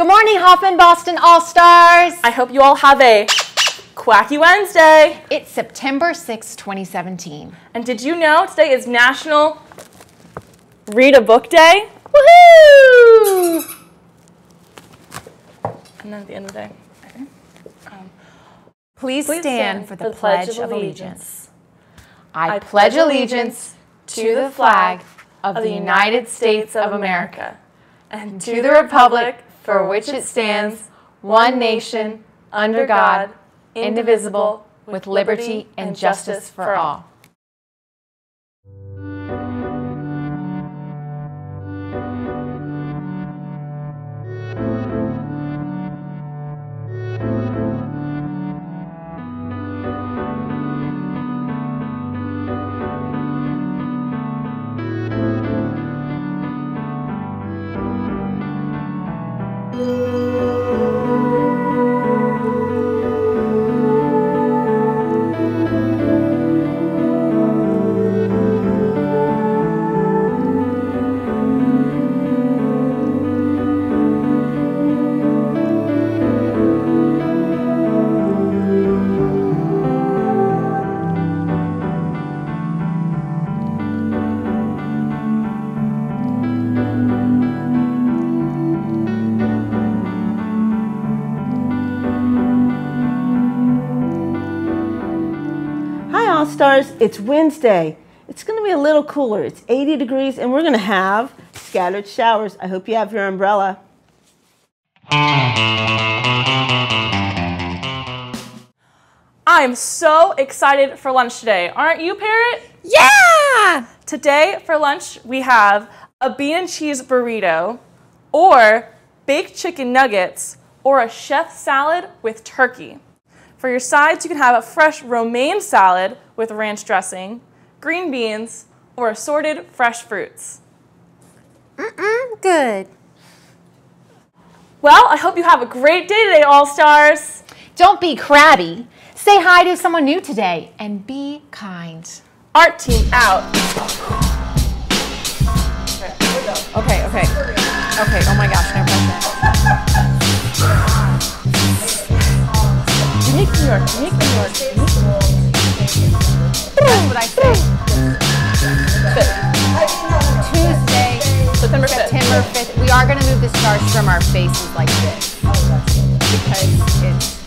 Good morning, Hoffman Boston All Stars. I hope you all have a Quacky Wednesday. It's September 6, 2017. And did you know today is National Read a Book Day? Woohoo! And then at the end of the day, um, Please, please stand, for the, Pledge of Allegiance. I pledge allegiance to the flag of the United States of America and to the republic for which it stands, one nation, under God, indivisible, with liberty and justice for all. Hi, All Stars. It's Wednesday. It's going to be a little cooler. It's 80 degrees, and we're going to have scattered showers. I hope you have your umbrella. I'm so excited for lunch today. Aren't you, Parrot? Yeah! Today for lunch we have a bean and cheese burrito, or baked chicken nuggets, or a chef salad with turkey. For your sides, you can have a fresh romaine salad with ranch dressing, green beans, or assorted fresh fruits. Mm-mm, good. Well, I hope you have a great day today, All Stars. Don't be crabby. Say hi to someone new today and be kind. Art team out. Okay, okay. Okay, oh my gosh, New York, unique New York, unique New York. That's what I say. Tuesday, September 5th. September 5th. We are going to move the stars from our faces like this because it's